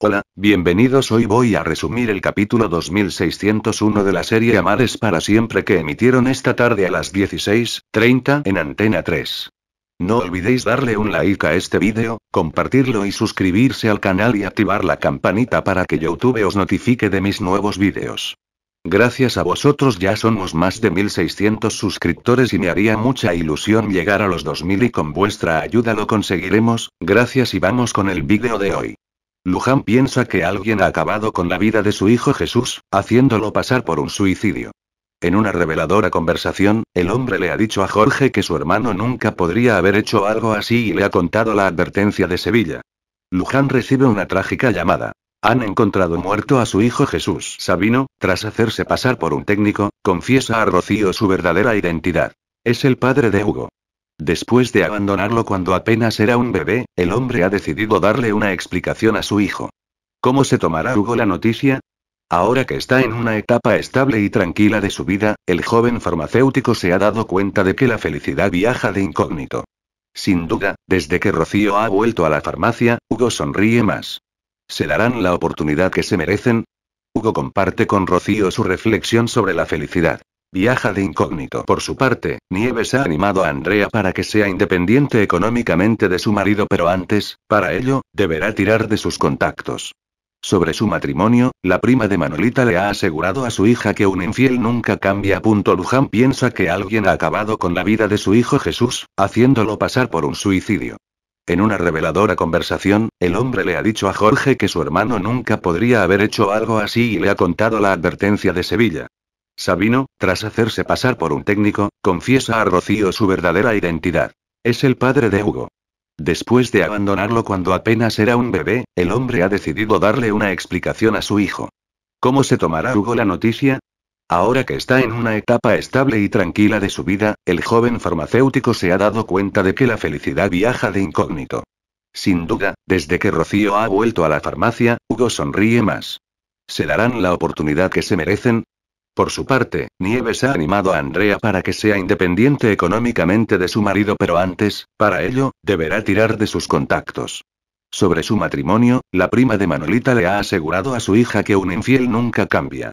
Hola, bienvenidos. Hoy voy a resumir el capítulo 2601 de la serie Amar es para siempre que emitieron esta tarde a las 16:30 en Antena 3. No olvidéis darle un like a este vídeo, compartirlo y suscribirse al canal y activar la campanita para que YouTube os notifique de mis nuevos vídeos. Gracias a vosotros ya somos más de 1600 suscriptores y me haría mucha ilusión llegar a los 2000 y con vuestra ayuda lo conseguiremos, gracias y vamos con el vídeo de hoy. Luján piensa que alguien ha acabado con la vida de su hijo Jesús, haciéndolo pasar por un suicidio. En una reveladora conversación, el hombre le ha dicho a Jorge que su hermano nunca podría haber hecho algo así y le ha contado la advertencia de Sevilla. Luján recibe una trágica llamada. Han encontrado muerto a su hijo Jesús. Sabino, tras hacerse pasar por un técnico, confiesa a Rocío su verdadera identidad. Es el padre de Hugo. Después de abandonarlo cuando apenas era un bebé, el hombre ha decidido darle una explicación a su hijo. ¿Cómo se tomará Hugo la noticia? Ahora que está en una etapa estable y tranquila de su vida, el joven farmacéutico se ha dado cuenta de que la felicidad viaja de incógnito. Sin duda, desde que Rocío ha vuelto a la farmacia, Hugo sonríe más. ¿Se darán la oportunidad que se merecen? Hugo comparte con Rocío su reflexión sobre la felicidad. Viaja de incógnito. Por su parte, Nieves ha animado a Andrea para que sea independiente económicamente de su marido, pero antes, para ello, deberá tirar de sus contactos. Sobre su matrimonio, la prima de Manolita le ha asegurado a su hija que un infiel nunca cambia. Luján piensa que alguien ha acabado con la vida de su hijo Jesús, haciéndolo pasar por un suicidio. En una reveladora conversación, el hombre le ha dicho a Jorge que su hermano nunca podría haber hecho algo así y le ha contado la advertencia de Sevilla. Sabino, tras hacerse pasar por un técnico, confiesa a Rocío su verdadera identidad. Es el padre de Hugo. Después de abandonarlo cuando apenas era un bebé, el hombre ha decidido darle una explicación a su hijo. ¿Cómo se tomará Hugo la noticia? Ahora que está en una etapa estable y tranquila de su vida, el joven farmacéutico se ha dado cuenta de que la felicidad viaja de incógnito. Sin duda, desde que Rocío ha vuelto a la farmacia, Hugo sonríe más. ¿Se darán la oportunidad que se merecen? Por su parte, Nieves ha animado a Andrea para que sea independiente económicamente de su marido, pero antes, para ello, deberá tirar de sus contactos. Sobre su matrimonio, la prima de Manolita le ha asegurado a su hija que un infiel nunca cambia.